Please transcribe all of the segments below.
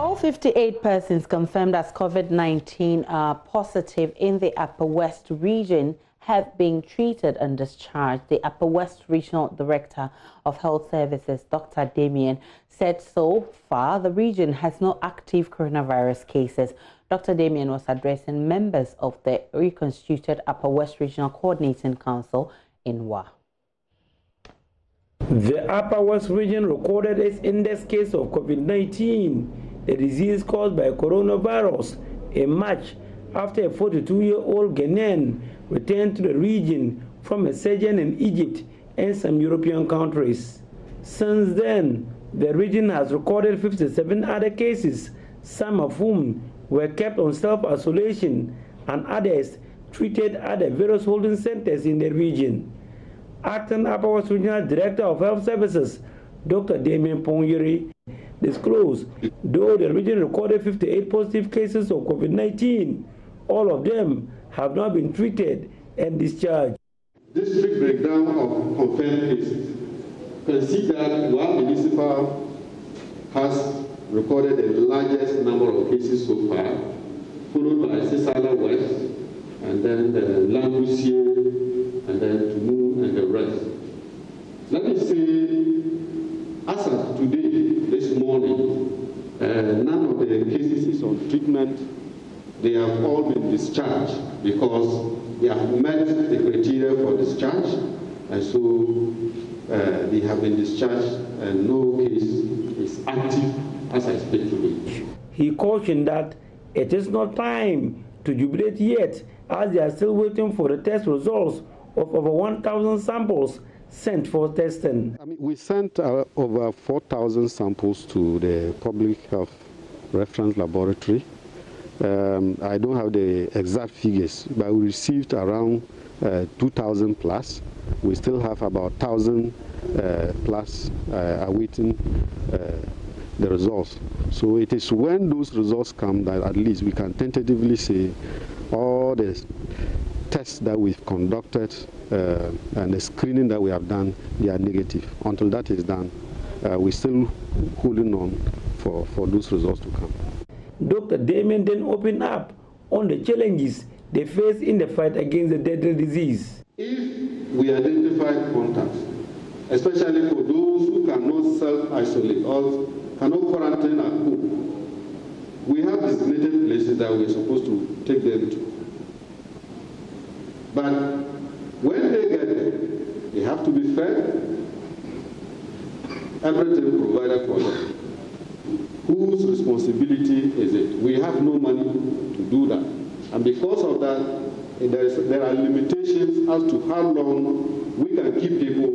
All 58 persons confirmed as COVID-19 are positive in the Upper West region have been treated and discharged. The Upper West Regional Director of Health Services, Dr. Damien, said so far the region has no active coronavirus cases. Dr. Damien was addressing members of the reconstituted Upper West Regional Coordinating Council in Wa. The Upper West region recorded its index case of COVID-19, the disease caused by coronavirus, in March after a 42-year-old Ghanaian returned to the region from a surgeon in Egypt and some European countries. Since then, the region has recorded 57 other cases, some of whom were kept on self-isolation and others treated at the various holding centers in the region. Acting Upper Regional Director of Health Services, Dr. Damien Pungyiri, disclosed though the region recorded 58 positive cases of COVID-19, all of them have not been treated and discharged. This District breakdown of confirmed cases. You can see that Wa Municipal has recorded the largest number of cases so far, followed by Sisala West, and then the Lambussie, and then Tumu, and the rest. Let me say, as of today, none of the cases is on treatment. They have all been discharged because they have met the criteria for discharge, and so uh, they have been discharged, and no case is active as I speak today. He cautioned that it is not time to jubilate yet, as they are still waiting for the test results of over 1,000 samples sent for testing. I mean, we sent uh, over 4,000 samples to the Public Health Reference Laboratory. Um, I don't have the exact figures, but we received around uh, 2,000 plus. We still have about 1,000 uh, plus uh, awaiting uh, the results. So it is when those results come that at least we can tentatively say all the tests that we've conducted uh, and the screening that we have done, they are negative. Until that is done, uh, we're still holding on for, for those results to come. Dr. Damien then opened up on the challenges they face in the fight against the deadly disease. If we identify contacts, especially for those who cannot self-isolate or cannot quarantine at home, we have designated places that we're supposed to take them to. But when they get there, they have to be fed, everything provided for them. Whose responsibility is it? We have no money to do that. And because of that, there, is, there are limitations as to how long we can keep people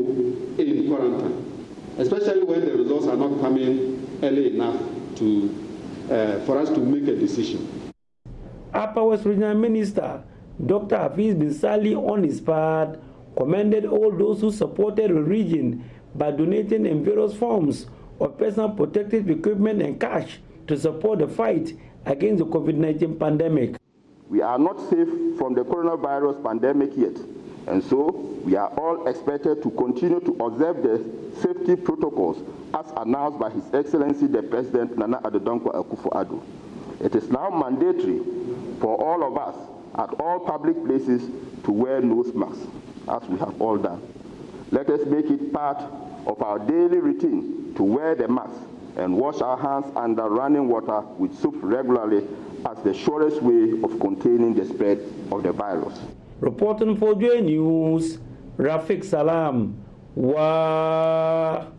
in quarantine, especially when the results are not coming early enough to, uh, for us to make a decision. Upper West Regional Minister Dr. Hafiz bin Salih on his part commended all those who supported the region by donating in various forms of personal protective equipment and cash to support the fight against the COVID-19 pandemic. We are not safe from the coronavirus pandemic yet, and so we are all expected to continue to observe the safety protocols as announced by His Excellency the President Nana Addo Dankwa Akufo-Addo. It is now mandatory for all of us at all public places to wear nose masks, as we have all done. Let us make it part of our daily routine to wear the mask and wash our hands under running water with soap regularly as the surest way of containing the spread of the virus. Reporting for Joy News, Rafik Salam. Wow.